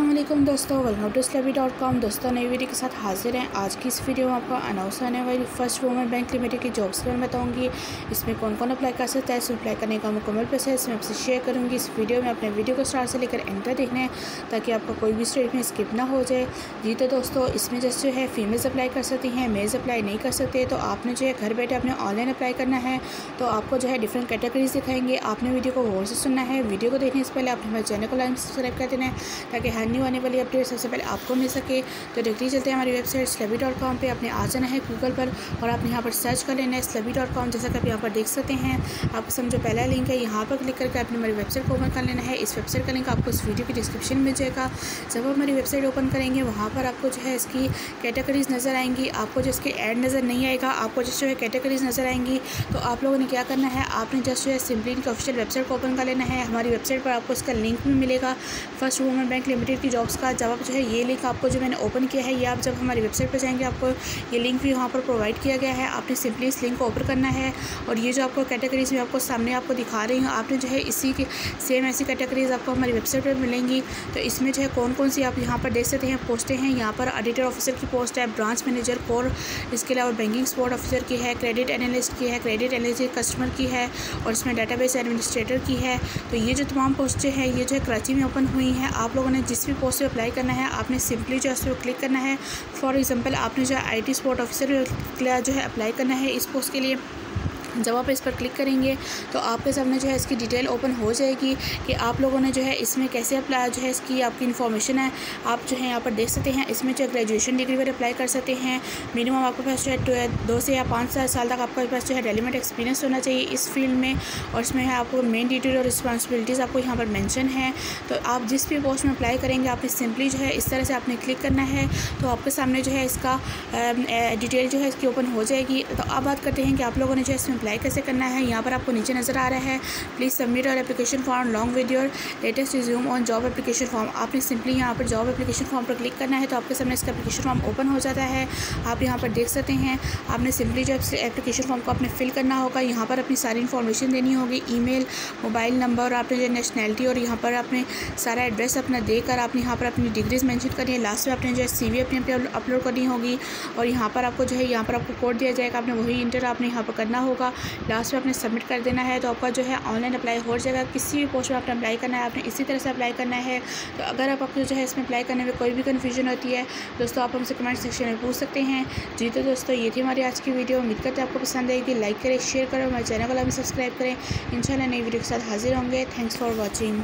वालेकुम दोस्तों, welcome to Slubby dot com. दोस्तों, नई वीडियो के साथ हाजिर हैं। आज की इस वीडियो में आपको अनाउंस होने वाली फ़र्स्ट वूमेन बैंक लिमिटेड की जॉब्स पर बताऊँगी। इसमें कौन कौन अप्लाई कर सकता है, इसमें अप्लाई करने का मुकम्मल प्रोसेस मैं आपसे शेयर करूँगी। इस वीडियो में अपने वीडियो को स्टार्ट से लेकर तक देखना है, ताकि आपका कोई भी स्टेट में स्किप ना हो जाए। जी तो दोस्तों, इसमें जैसे जो है फीमेल्स अप्लाई कर सकती हैं मेल्स अप्लाई नहीं कर सकते। तो आपने जो है घर बैठे अपने ऑनलाइन अप्लाई करना है। तो आपको जो है डिफरेंट कैटेगरीज दिखाएँगे। आपने वीडियो को गौर से सुनना है। वीडियो को देखने से पहले आपने हमारे चैनल को लाइन सब्सक्राइब कर देना है ताकि हर न्यू आने वाली अपडेट सबसे पहले आपको मिल सके। तो डायरेक्टली चलते हैं हमारी वेबसाइट स्लबी डॉट कॉम पर आपने आ जाना है गूगल पर और आपने यहाँ पर सर्च कर लेना है स्लबी डॉट कॉम जैसा कि आप यहाँ पर देख सकते हैं आपको समझो पहला लिंक है। यहाँ पर क्लिक करके आपने हमारी वेबसाइट को ओपन कर लेना है। इस वेबसाइट का लिंक आपको इस वीडियो की डिस्क्रिप्शन मिल जाएगा। जब आप हमारी वेबसाइट ओपन करेंगे, वहाँ पर आपको जो है इसकी कैटेगरीज नज़र आएँगी। आपको जो इसके ऐड नज़र नहीं आएगा, आपको जस्ट जो है कैटेगरीज नज़र आएँगी। तो आप लोगों ने क्या करना है, आपने जस्ट जो है सिंपली इनकी ऑफिशियल वेबसाइट को ओपन कर लेना है। हमारी वेबसाइट पर आपको इसका लिंक भी मिलेगा। फ़र्स्ट वूमेन बैंक लिमिटेड की जॉब्स का आप जो है, ये लिंक आपको जो मैंने ओपन किया है, ये आप जब हमारी वेबसाइट पर जाएँगे, आपको ये लिंक भी वहाँ पर प्रोवाइड किया गया है। आपने सिंपली इस लिंक को ओपन करना है और ये जो आपको कैटेगरीज में आपको सामने आपको दिखा रही हूँ, आपने जो है इसी के सेम ऐसी कैटेगरीज आपको हमारी वेबसाइट पर मिलेंगी। तो इसमें जो है कौन कौन सी आप यहाँ पर देख सकते हैं, पोस्टें हैं। यहाँ पर ऑडिटर ऑफिसर की पोस्ट है ब्रांच मैनेजर कोर इसके अलावा बैंकिंग सपोर्ट ऑफिसर की है क्रेडिट एनालिस्ट की है क्रेडिट एनालिस्ट कस्टमर की है और इसमें डाटाबेस एडमिनिस्ट्रेटर की है। तो ये जो तमाम पोस्टें हैं, ये जो है कराची में ओपन हुई हैं। आप लोगों ने जिस भी पोस्ट पर अप्लाई करना है, आपने सिंपली जो है उस पर क्लिक करना है। फॉर एग्ज़ाम्पल आपने जो है आई टी स्पोर्ट ऑफिसर जो है अप्लाई करना है इस पोस्ट के लिए। जब आप इस पर क्लिक करेंगे तो आपके सामने जो है इसकी डिटेल ओपन हो जाएगी कि आप लोगों ने जो है इसमें कैसे अप्लाई जो है इसकी आपकी इन्फॉर्मेशन है आप जो है यहाँ पर देख सकते हैं इसमें जो ग्रेजुएशन डिग्री पर अप्लाई कर सकते हैं मिनिमम आपके पास जो है दो से या पाँच साल तक आपके पास जो है रेलिवेंट एक्सपीरियंस होना चाहिए इस फ़ील्ड में और इसमें है आपको मेन ड्यूटी और रिस्पॉन्सिबिलिटीज़ आपको यहाँ पर मैंशन है तो आप जिस भी पोस्ट में अप्लाई करेंगे आपने सिंपली जो है इस तरह से आपने क्लिक करना है तो आपके सामने जो है इसका डिटेल जो है इसकी ओपन हो जाएगी तो अब बात करते हैं कि आप लोगों ने जो है इसमें अप्लाई कैसे करना है, यहाँ पर आपको नीचे नज़र आ रहा है। प्लीज़ सबमिट और application form long with your latest resume on job application form आपने सिंपली यहाँ पर जॉब एप्लीकेशन फॉर्म पर क्लिक करना है तो आपके सामने इसका एप्लीकेशन फॉर्म ओपन हो जाता है। आप यहाँ पर देख सकते हैं, आपने सिंपली जो एप्लीकेशन फॉर्म को आपने फिल करना होगा। यहाँ पर अपनी सारी इन्फॉर्मेशन देनी होगी मेल मोबाइल नंबर और आपने जो नेशनैलिटी और यहाँ पर आपने सारा एड्रेस अपना देकर आपने यहाँ पर अपनी डिग्रीज मैंशन करनी है। लास्ट में आपने जो है सी वी अपनी अपलोड करनी होगी और यहाँ पर आपको जो है, यहाँ पर आपको कोड दिया जाएगा। आपने वही इंटर आपने यहाँ पर करना होगा। लास्ट में आपने सबमिट कर देना है तो आपका जो है ऑनलाइन अप्लाई हो जाएगा। किसी भी पोस्ट में आपने अप्लाई करना है, आपने इसी तरह से अप्लाई करना है। तो अगर आप आपको जो है इसमें अप्लाई करने में कोई भी कन्फ्यूज़न होती है, दोस्तों, आप हमसे कमेंट सेक्शन में पूछ सकते हैं। जी तो दोस्तों, ये थी हमारी आज की वीडियो उम्मीद करते हैं आपको पसंद आएगी। लाइक करें शेयर करें हमारे चैनल को अभी सब्सक्राइब करें। इन नई वीडियो के साथ हाजिर होंगे। Thanks for watching